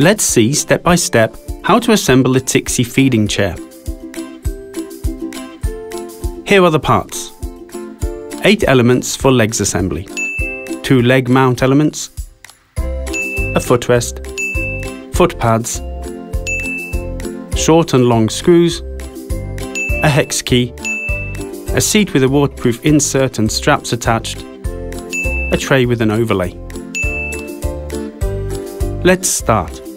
Let's see step by step how to assemble the Tixi feeding chair. Here are the parts. 8 elements for legs assembly. 2 leg mount elements, a footrest, foot pads, short and long screws, a hex key, a seat with a waterproof insert and straps attached, a tray with an overlay. Let's start.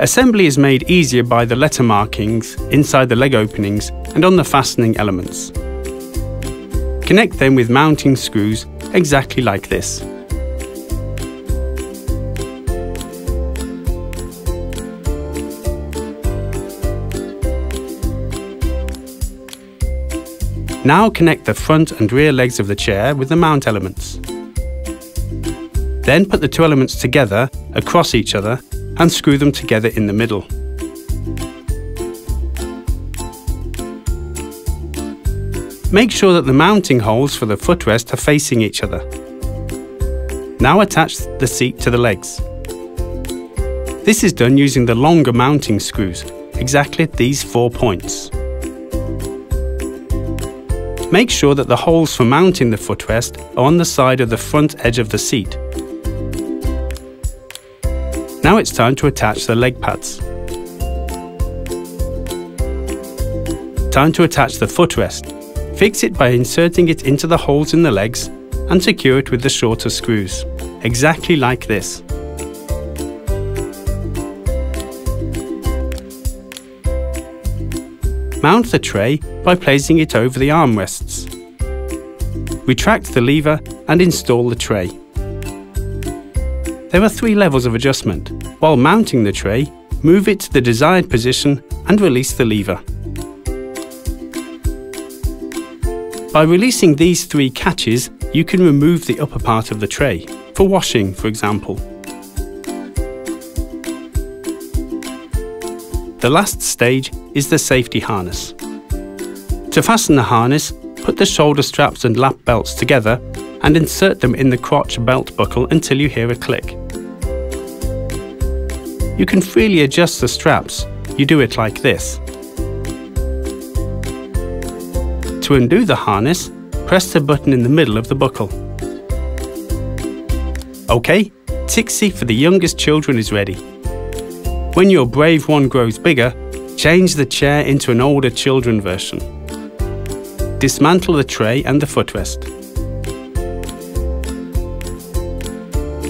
Assembly is made easier by the letter markings inside the leg openings and on the fastening elements. Connect them with mounting screws exactly like this. Now connect the front and rear legs of the chair with the mount elements. Then put the two elements together across each other and screw them together in the middle. Make sure that the mounting holes for the footrest are facing each other. Now attach the seat to the legs. This is done using the longer mounting screws, exactly at these four points. Make sure that the holes for mounting the footrest are on the side of the front edge of the seat. Now it's time to attach the leg pads. Time to attach the footrest. Fix it by inserting it into the holes in the legs and secure it with the shorter screws, exactly like this. Mount the tray by placing it over the armrests. Retract the lever and install the tray. There are three levels of adjustment. While mounting the tray, move it to the desired position and release the lever. By releasing these three catches, you can remove the upper part of the tray, for washing for example. The last stage is the safety harness. To fasten the harness, put the shoulder straps and lap belts together and insert them in the crotch belt buckle until you hear a click. You can freely adjust the straps. You do it like this. To undo the harness, press the button in the middle of the buckle. OK, Tixi for the youngest children is ready. When your brave one grows bigger, change the chair into an older children version. Dismantle the tray and the footrest.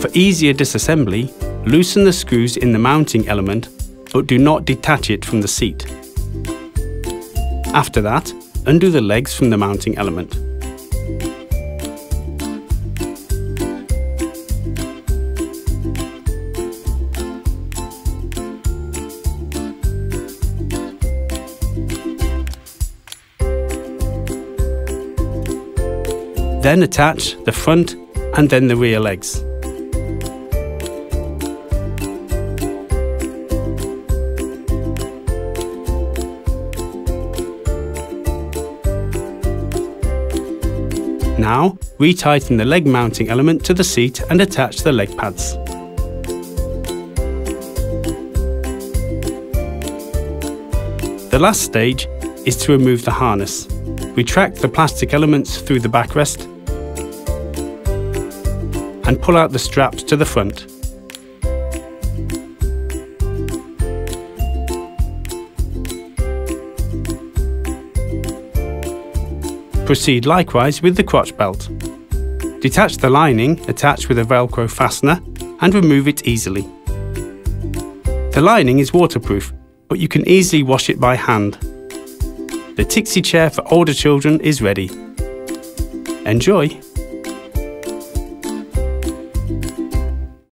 For easier disassembly, Loosen the screws in the mounting element, but do not detach it from the seat. After that, undo the legs from the mounting element. Then attach the front and then the rear legs. Now, retighten the leg mounting element to the seat and attach the leg pads. The last stage is to remove the harness. Retract the plastic elements through the backrest and pull out the straps to the front. Proceed likewise with the crotch belt. Detach the lining attached with a velcro fastener and remove it easily. The lining is waterproof, but you can easily wash it by hand. The Tixi chair for older children is ready. Enjoy!